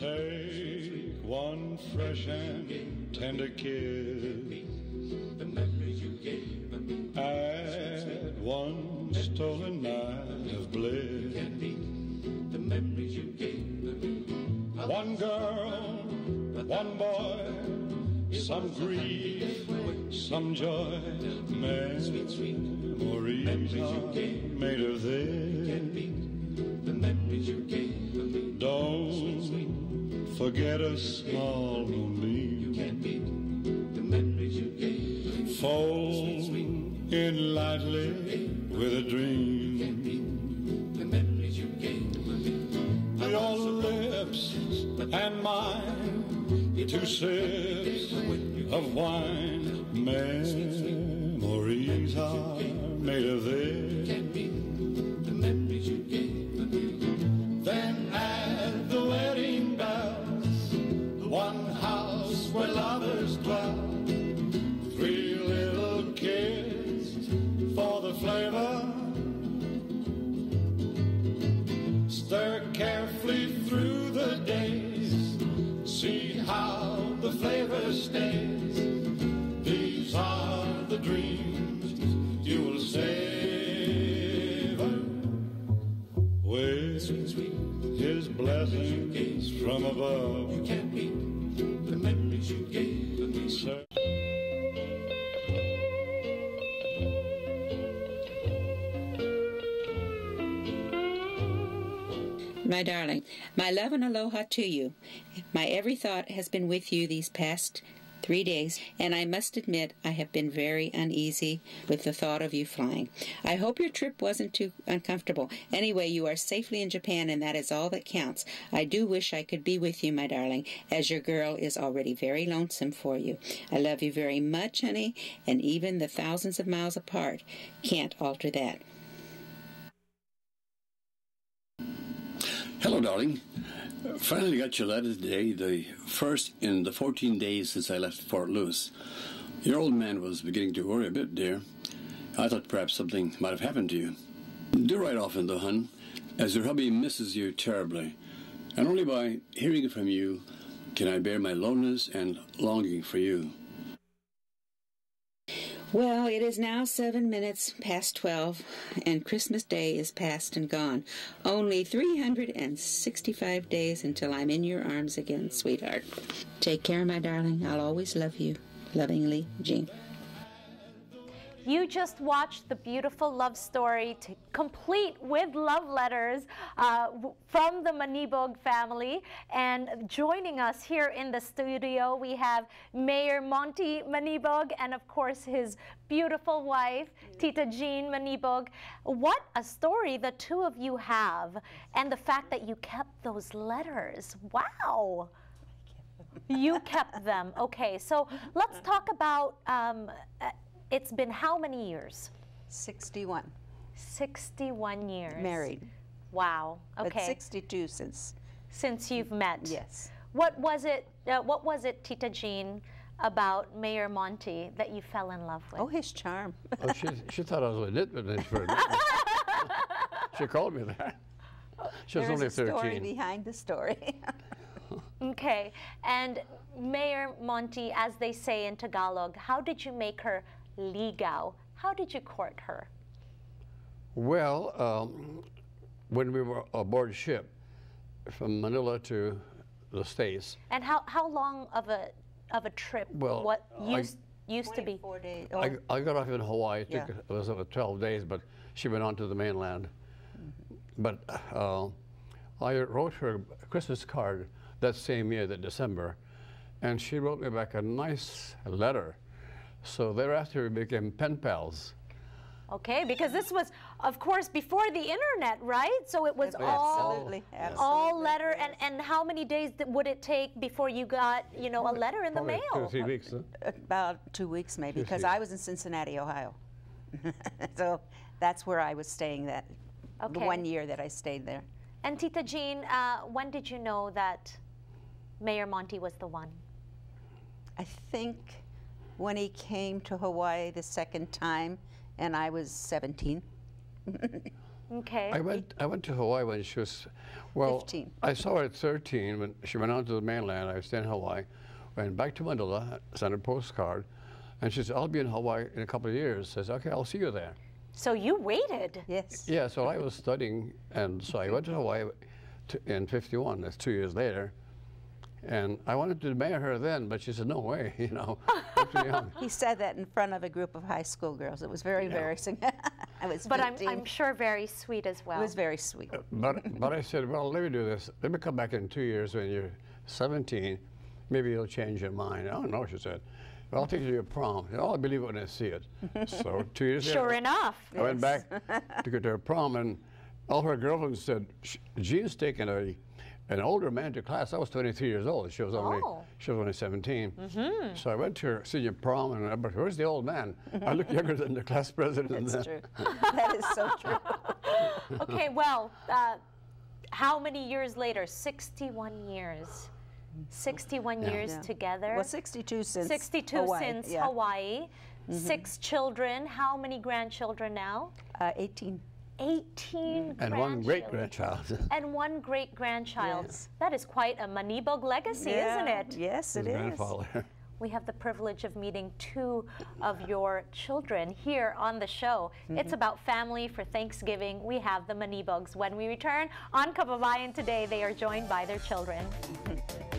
Take one fresh and tender kiss. The memories you gave me. Add one stolen night of bliss. The memories you gave me. One girl, one boy, some grief, some joy. Memories are made of this. The memories you gave me. Forget a small moonbeam. The memories you gave. Fold in lightly with a dream. The memories you gave. Your lips and mine, two sips of wine. Memories are made of this. Blessings from above. You can't beat the memories you gave me, sir. My darling, my love and aloha to you. My every thought has been with you these past three days, and I must admit I have been very uneasy with the thought of you flying. I hope your trip wasn't too uncomfortable. Anyway, you are safely in Japan, and that is all that counts. I do wish I could be with you, my darling, as your girl is already very lonesome for you. I love you very much, honey, and even the thousands of miles apart can't alter that. Hello, darling. Finally got your letter today, the first in the 14 days since I left Fort Lewis. Your old man was beginning to worry a bit, dear. I thought perhaps something might have happened to you. Do write often, though, hun, as your hubby misses you terribly. And only by hearing from you can I bear my loneliness and longing for you. Well, it is now seven minutes past twelve, and Christmas Day is past and gone. Only 365 days until I'm in your arms again, sweetheart. Take care, my darling. I'll always love you. Lovingly, Jean. You just watched the beautiful love story to complete with love letters uh, from the Manibog family. And joining us here in the studio, we have Mayor Monty Manibog and, of course, his beautiful wife, Tita Jean Manibog. What a story the two of you have, and the fact that you kept those letters. Wow. You kept them. Okay, so let's talk about. Um, it's been how many years? 61. 61 years. Married. Wow. Okay. But Okay. 62 since. Since you've met. Yes. What was it? Uh, what was it, Tita Jean, about Mayor Monty that you fell in love with? Oh, his charm. Oh, she, she thought I was a nitman for. She called me that. She was There's only a story behind the story. Okay. And Mayor Monty, as they say in Tagalog, how did you make her ligaw? How did you court her? Well, um, when we were aboard ship from Manila to the States, And how, how long of a of a trip? Well, what I- used used to be? 24 days. I, I got off in Hawaii. It, took, Yeah. it was uh, 12 days, but she went on to the mainland. But uh, I wrote her a Christmas card that same year, that December, and she wrote me back a nice letter. So thereafter, we became pen pals. Okay, because this was, of course, before the internet, right? So it was all Absolutely. all Absolutely. letter. And and how many days would it take before you got you know a letter in the Probably two or mail? three weeks. Huh? About two weeks, maybe, because. I was in Cincinnati, Ohio. so that's where I was staying that the Okay. one year that I stayed there. And Tita Jean, uh, when did you know that Mayor Monty was the one? I think when he came to Hawaii the second time, and I was 17. Okay. I went. I went to Hawaii when she was, well, 15. I saw her at 13 when she went on to the mainland. I was in Hawaii, went back to Manila, sent a postcard, and she said, "I'll be in Hawaii in a couple of years." I said, "Okay, I'll see you there." So you waited. Yes. Yeah, so I was studying, and so I went to Hawaii to, in '51. That's two years later. And I wanted to marry her then, but she said, "No way, you know, I'm too young." He said that in front of a group of high school girls. It was very Yeah. embarrassing. I was But I'm, I'm sure very sweet as well. It was very sweet. Uh, but but I said, well, let me do this. Let me come back in two years when you're 17. Maybe you'll change your mind. Oh no, she said. Well, I'll take you to your prom. Oh, I believe it when I see it. so two years later Sure later, enough. I went back to get to her prom, and all her girlfriends said, "Sh- "Jean's taking a." An older man to class. I was 23 years old. She was only Oh. she was only 17. So I went to her senior prom, and I but where's the old man? I look younger than the class president. That's then. true. that is so true. Okay, well, uh, how many years later? 61 years. 61 Yeah. years Yeah. together. Well, 62 since 62 Hawaii. since yeah. Hawaii. Six children. How many grandchildren now? Uh, 18. 18 And one great grandchild And one great grandchild. That is quite a Manibog legacy, isn't it? Yes, it His is. grandfather. We have the privilege of meeting two of your children here on the show. Mm-hmm. It's about family for Thanksgiving. We have the Manibogs. When we return on Kababayan today, they are joined by their children.